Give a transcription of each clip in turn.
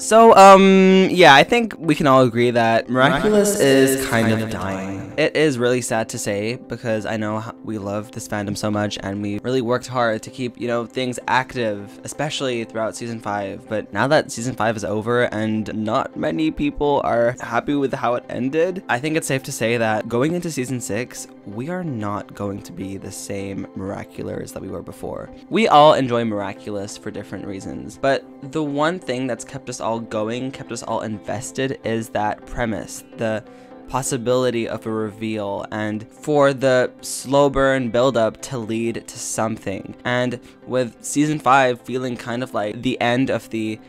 So, um, yeah, I think we can all agree that Miraculous, Miraculous is kind, of dying. dying. It is really sad to say because I know we love this fandom so much and we really worked hard to keep, you know, things active, especially throughout season 5. But now that season 5 is over and not many people are happy with how it ended, I think it's safe to say that going into season 6, we are not going to be the same Miraculous that we were before. We all enjoy Miraculous for different reasons, but the one thing that's kept us all going, kept us all invested is that premise, the possibility of a reveal and for the slow burn buildup to lead to something. And with season 5 feeling kind of like the end of the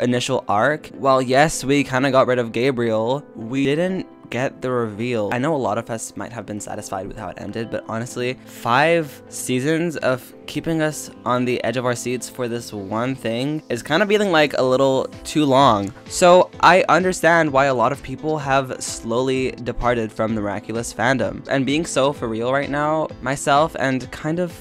initial arc, while yes, we kind of got rid of Gabriel, we didn't get the reveal. I know a lot of us might have been satisfied with how it ended, but honestly, five seasons of keeping us on the edge of our seats for this one thing is kind of feeling like a little too long. So I understand why a lot of people have slowly departed from the Miraculous fandom. And being so for real right now, myself and kind of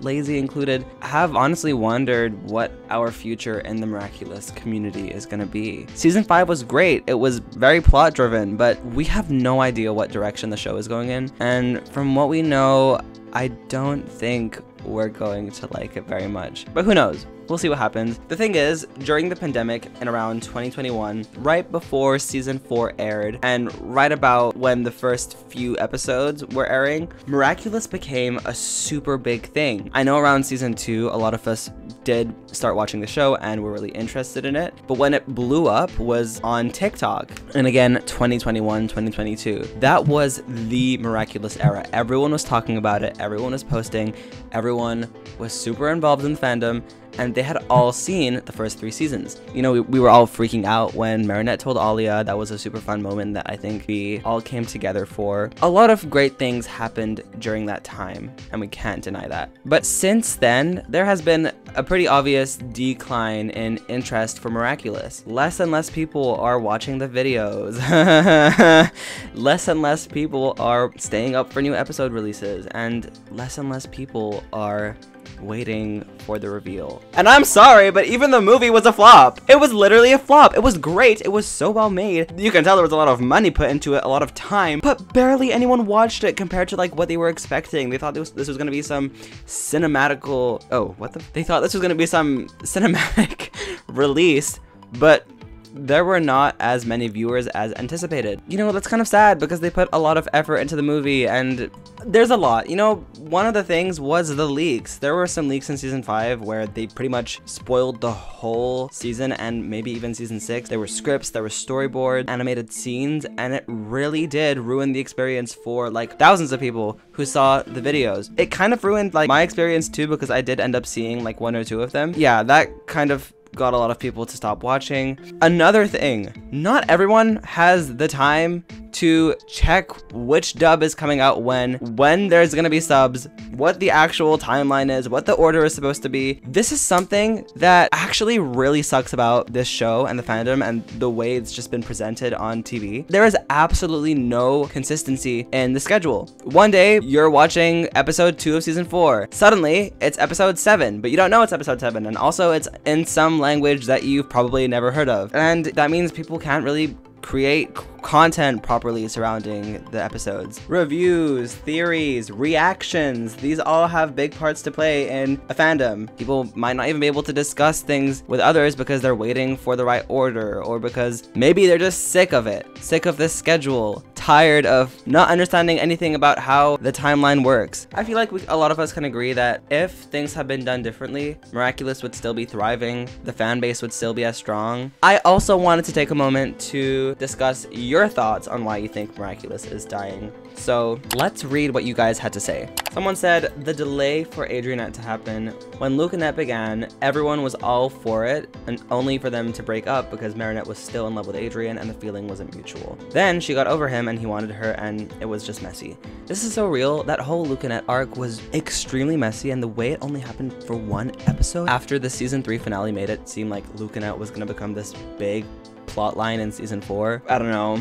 Lazy included, have honestly wondered what our future in the Miraculous community is going to be. Season 5 was great, it was very plot driven, but we have no idea what direction the show is going in. And from what we know, I don't think we're going to like it very much. But who knows? We'll see what happens. The thing is, during the pandemic in around 2021, right before season 4 aired, and right about when the first few episodes were airing, Miraculous became a super big thing. I know around season 2, a lot of us did start watching the show and were really interested in it, but when it blew up was on TikTok. And again, 2021, 2022. That was the Miraculous era. Everyone was talking about it, everyone was posting, everyone was super involved in the fandom, and they had all seen the first three seasons. You know, we, we were all freaking out when Marinette told Alya. That was a super fun moment that I think we all came together for. A lot of great things happened during that time, and we can't deny that. But since then, there has been a pretty obvious decline in interest for Miraculous. Less and less people are watching the videos. less and less people are staying up for new episode releases, and less and less people are waiting for the reveal. And I'm sorry, but even the movie was a flop. It was literally a flop. It was great. It was so well made. You can tell there was a lot of money put into it, a lot of time, but barely anyone watched it compared to like what they were expecting. They thought this was, this was gonna be some cinematical, oh, what the? They thought this was gonna be some cinematic release, but there were not as many viewers as anticipated. You know, that's kind of sad because they put a lot of effort into the movie and there's a lot. You know, one of the things was the leaks. There were some leaks in season 5 where they pretty much spoiled the whole season and maybe even season 6. There were scripts, there were storyboard, animated scenes, and it really did ruin the experience for like thousands of people who saw the videos. It kind of ruined like my experience too because I did end up seeing like one or two of them. Yeah, that kind of got a lot of people to stop watching. Another thing, not everyone has the time to check which dub is coming out when, when there's gonna be subs, what the actual timeline is, what the order is supposed to be. This is something that actually really sucks about this show and the fandom and the way it's just been presented on TV. There is absolutely no consistency in the schedule. One day, you're watching episode 2 of season 4. Suddenly, it's episode 7, but you don't know it's episode 7, and also it's in some language that you've probably never heard of. And that means people can't really create content properly surrounding the episodes. Reviews, theories, reactions, these all have big parts to play in a fandom. People might not even be able to discuss things with others because they're waiting for the right order or because maybe they're just sick of it, sick of this schedule, tired of not understanding anything about how the timeline works. I feel like we, a lot of us can agree that if things had been done differently, Miraculous would still be thriving, the fan base would still be as strong. I also wanted to take a moment to discuss your thoughts on why you think Miraculous is dying. So let's read what you guys had to say. Someone said, the delay for Adrianette to happen. When Lukanette began, everyone was all for it, and only for them to break up because Marinette was still in love with Adrien and the feeling wasn't mutual. Then she got over him and he wanted her and it was just messy. This is so real. That whole Lukanette arc was extremely messy and the way it only happened for one episode after the season 3 finale made it seem like Lukanette was to become this big plot line in season 4. I don't know.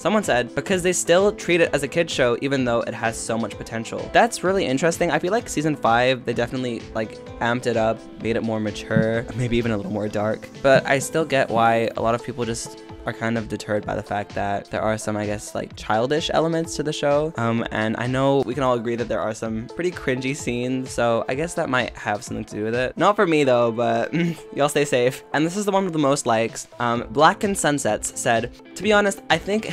Someone said, because they still treat it as a kid show even though it has so much potential. That's really interesting. I feel like season 5, they definitely like amped it up, made it more mature, maybe even a little more dark. But I still get why a lot of people just are kind of deterred by the fact that there are some, I guess, like childish elements to the show. Um, and I know we can all agree that there are some pretty cringy scenes, so I guess that might have something to do with it. Not for me though, but y'all stay safe. And this is the one with the most likes. Um, Black and Sunsets said, to be honest, I think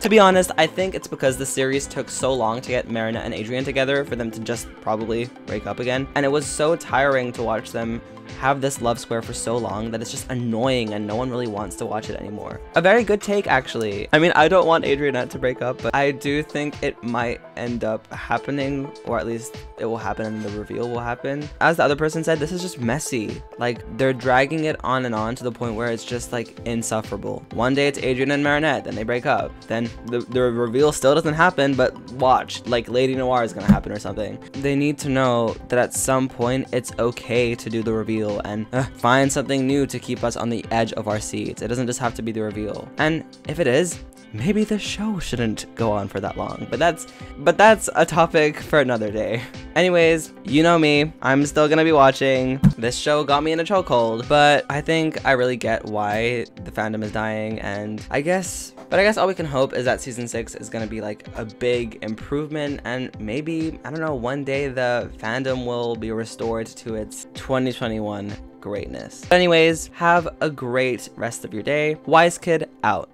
to be honest, I think it's because the series took so long to get Marinette and Adrien together for them to just probably break up again. And it was so tiring to watch them have this love square for so long that it's just annoying and no one really wants to watch it anymore. A very good take, actually. I mean, I don't want Adrianette to break up, but I do think it might end up happening, or at least it will happen and the reveal will happen. As the other person said, this is just messy. Like, they're dragging it on and on to the point where it's just, like, insufferable. One day it's Adrien and Marinette, then they break up. Then the, the reveal still doesn't happen, but watch, like, Lady Noir is gonna happen or something. They need to know that at some point it's okay to do the reveal and uh, find something new to keep us on the edge of our seats. It doesn't just have to be the reveal. And if it is, maybe the show shouldn't go on for that long. But that's but that's a topic for another day. Anyways, you know me, I'm still gonna be watching. This show got me in a chokehold, but I think I really get why the fandom is dying and I guess but I guess all we can hope is that season 6 is going to be like a big improvement and maybe, I don't know, one day the fandom will be restored to its 2021 greatness. But anyways, have a great rest of your day. Wise Kidd out.